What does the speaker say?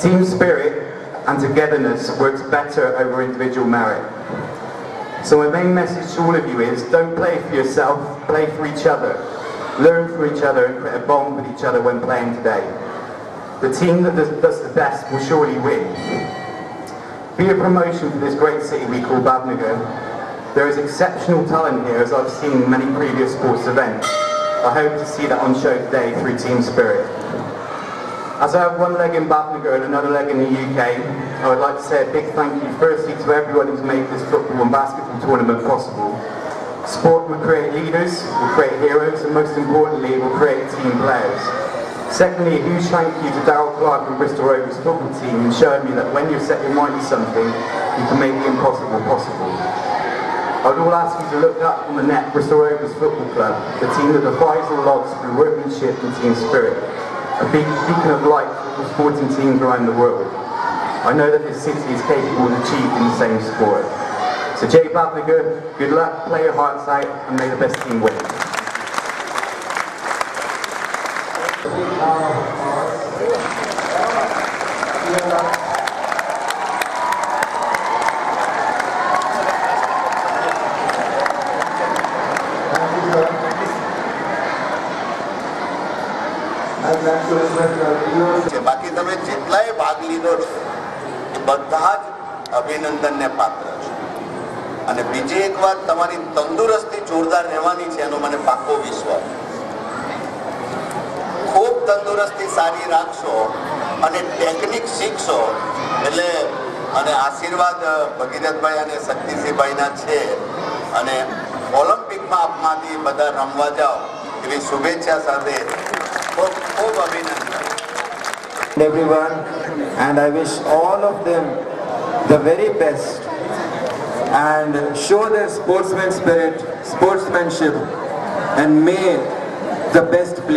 Team spirit and togetherness works better over individual merit. So my main message to all of you is don't play for yourself, play for each other. Learn from each other and create a bond with each other when playing today. The team that does, the best will surely win. Be a promotion for this great city we call Bhavnagar. There is exceptional talent here as I've seen in many previous sports events. I hope to see that on show today through Team Spirit. As I have one leg in Bhavnagar and another leg in the UK, I would like to say a big thank you firstly to everyone who's made this football and basketball tournament possible. Sport will create leaders, will create heroes, and most importantly, will create team players. Secondly, a huge thank you to Darrell Clarke and Bristol Rovers football team in showing me that when you set your mind to something, you can make the impossible possible. I would all ask you to look up on the net Bristol Rovers Football Club, the team that defies all odds through workmanship and team spirit, a big beacon of light for sporting teams around the world. I know that this city is capable of achieving the same sport. So Jay Bhavnagar, good luck, play your hearts out, and may the best team win. બાકી તમે જેટલાય ભાગ લીધો બધા જ અભિનંદનને પાત્ર છે. અને બીજી એક વાત, તમારી તંદુરસ્તી જોરદાર રહેવાની છે, એનો મને પાકો વિશ્વાસ. ખૂબ તંદુરસ્તી સારી રાખશો અને ટેકનિક શીખશો, એટલે અને આશીર્વાદ ભગીરથભાઈ અને શક્તિસિંહભાઈના છે. અને ઓલિમ્પિકમાં આપમાંથી બધા રમવા જાઓ, એવી શુભેચ્છા સાથે everyone and I wish all of them the very best and show their sportsman spirit, sportsmanship and may the best play.